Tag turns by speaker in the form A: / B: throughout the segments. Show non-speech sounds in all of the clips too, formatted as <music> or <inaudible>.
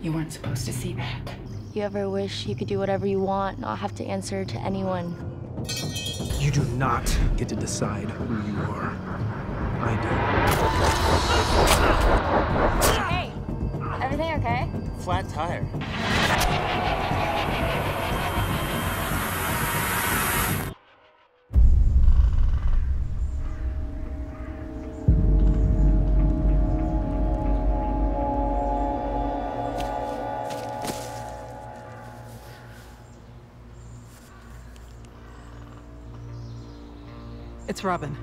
A: You weren't supposed to see that.
B: You ever wish you could do whatever you want, not have to answer to anyone?
C: You do not get to decide who you are. I do.
B: Hey, everything okay?
D: Flat tire.
E: It's Robin.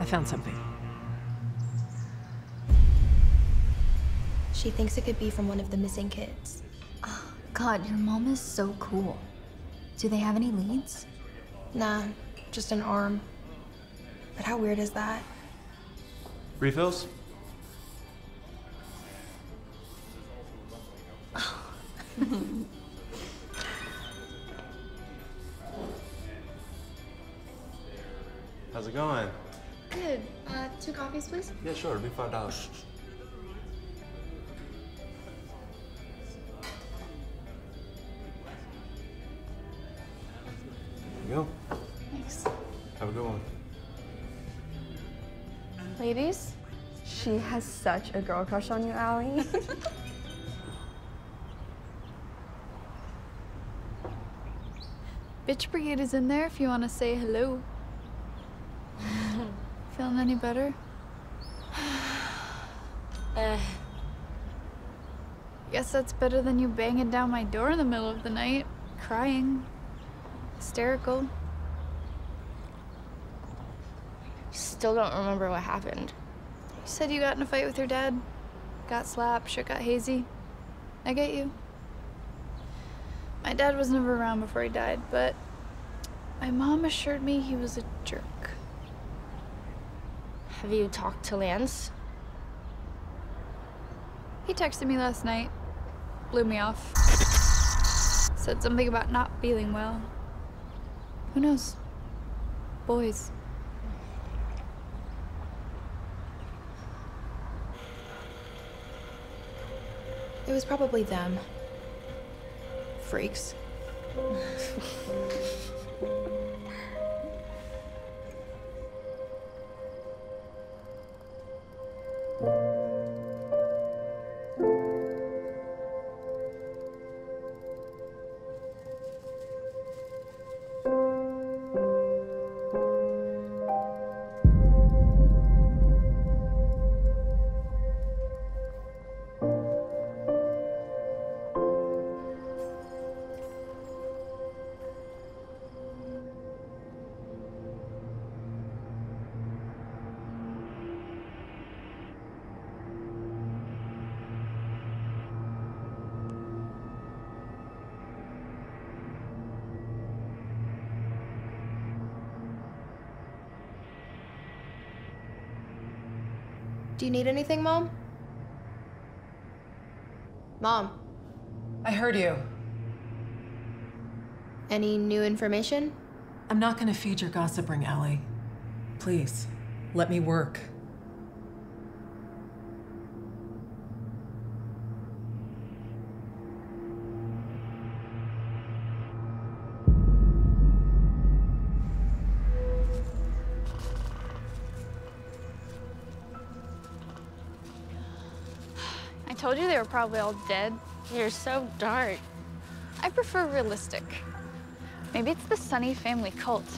E: I found something.
F: She thinks it could be from one of the missing kids.
G: Oh, God, your mom is so cool. Do they have any leads?
F: Nah, just an arm. But how weird is that?
D: Refills? <laughs>
F: Two coffees, please?
D: Yeah, sure. It'll be five dollars. There you go.
G: Thanks.
D: Have a good one.
H: Ladies, she has such a girl crush on you, Allie. <laughs>
I: Bitch Brigade is in there if you want to say hello. <laughs> Feeling any better?
B: Uh,
I: Guess that's better than you banging down my door in the middle of the night, crying, hysterical.
B: still don't remember what happened.
I: You said you got in a fight with your dad, got slapped, shit got hazy. I get you. My dad was never around before he died, but my mom assured me he was a jerk.
B: Have you talked to Lance?
I: He texted me last night, blew me off. Said something about not feeling well. Who knows? Boys.
F: It was probably them. Freaks. <laughs> Do you need anything, Mom? Mom,
E: I heard you.
F: any new information?
E: I'm not gonna feed your gossiping, Allie. Please, let me work.
I: Told you they were probably all dead.
B: You're so dark.
I: I prefer realistic. Maybe it's the Sunny family cult,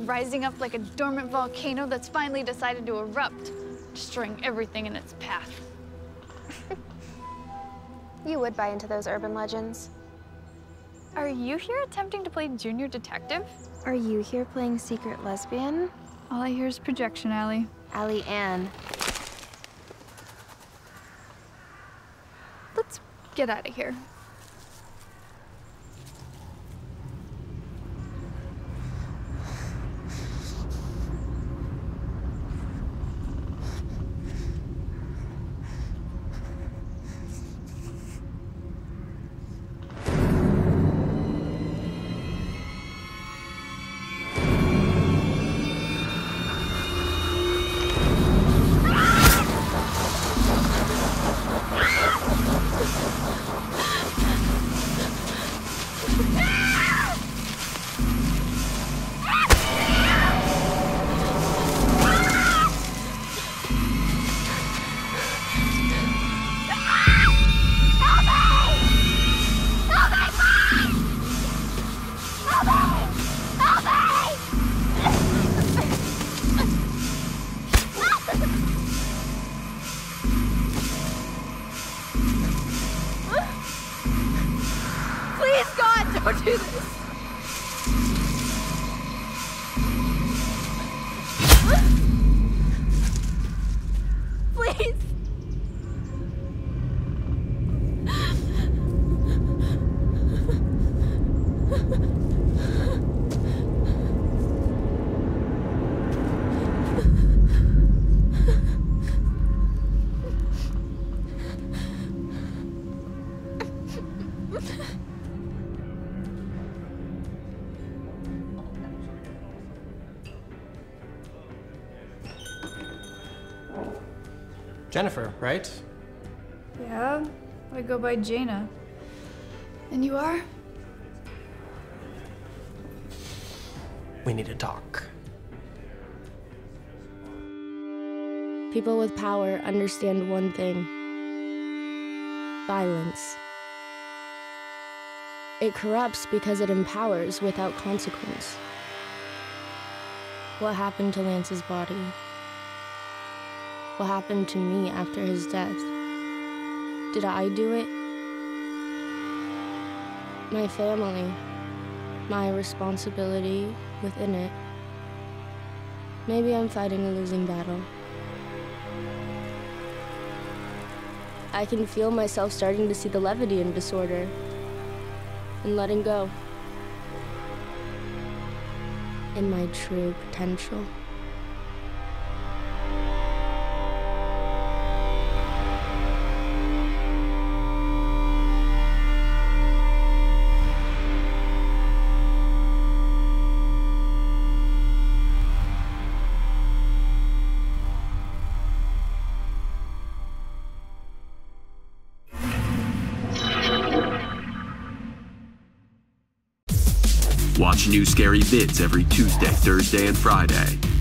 I: rising up like a dormant volcano that's finally decided to erupt, destroying everything in its path. <laughs>
F: You would buy into those urban legends.
I: Are you here attempting to play junior detective?
F: Are you here playing secret lesbian?
I: All I hear is projection alley.
F: Allie Ann.
I: Get out of here.
H: Don't do this. Please.
A: Jennifer, right?
I: Yeah, I go by Jaina. And you are?
A: We need to talk.
B: People with power understand one thing violence. It corrupts because it empowers without consequence. What happened to Lance's body? What happened to me after his death? Did I do it? My family, my responsibility within it. Maybe I'm fighting a losing battle. I can feel myself starting to see the levity in disorder and letting go in my true potential.
J: Watch new scary vids every Tuesday, Thursday, and Friday.